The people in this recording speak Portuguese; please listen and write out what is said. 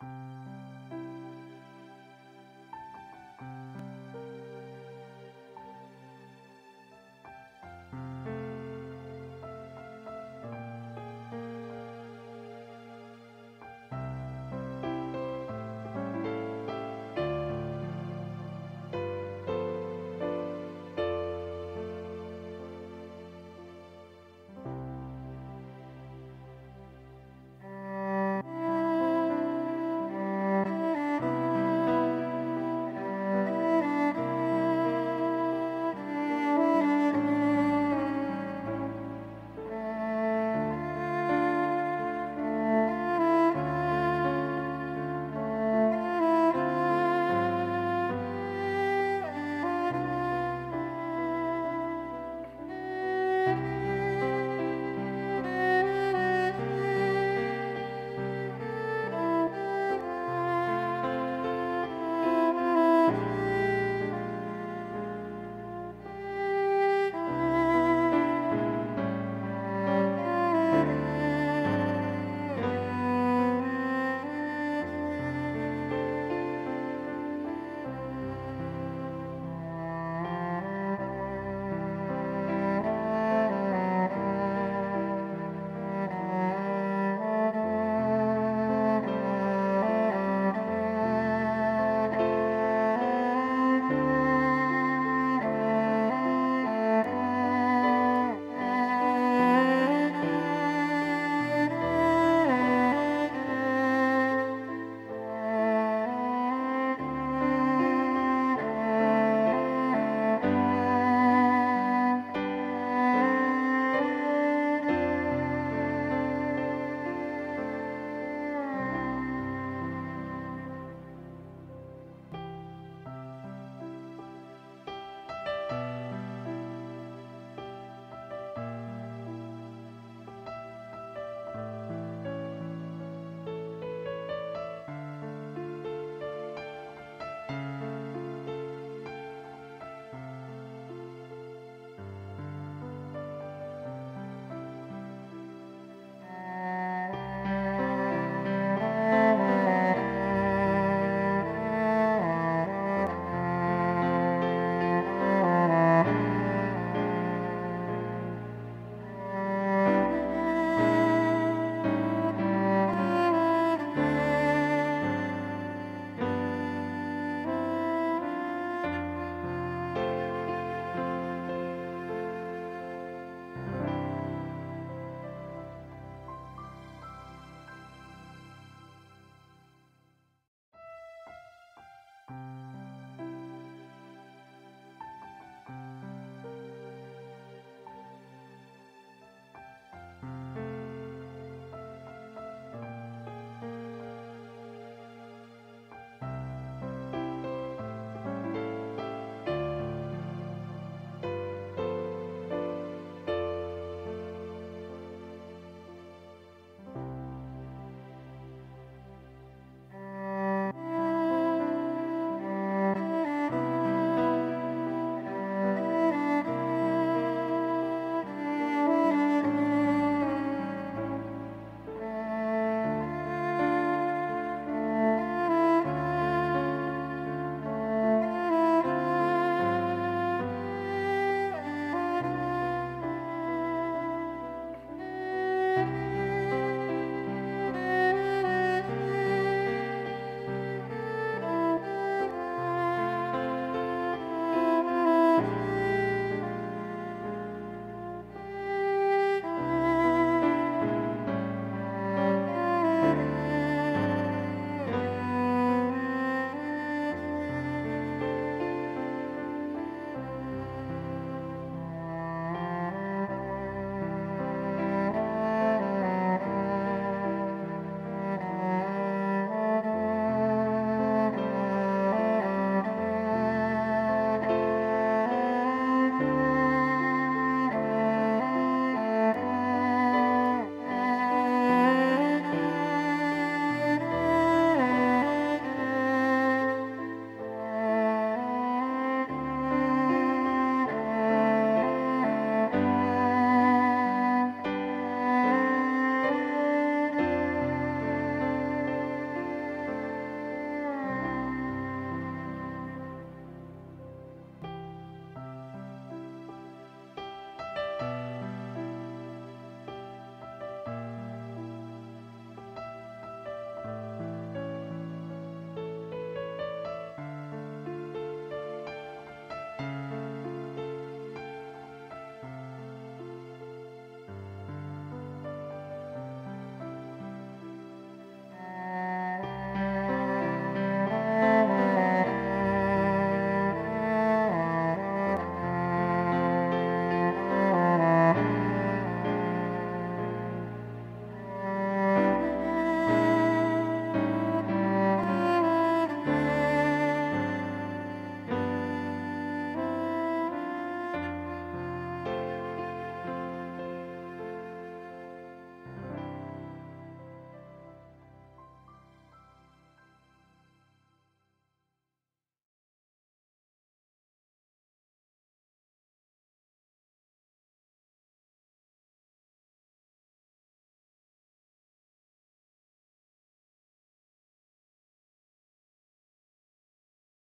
Música